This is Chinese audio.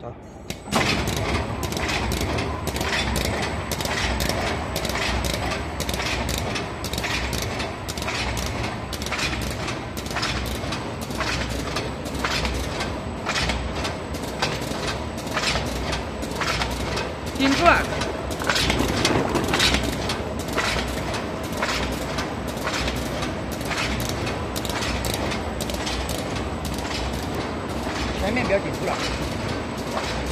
走。顶住！前面不要顶住了。Thank you.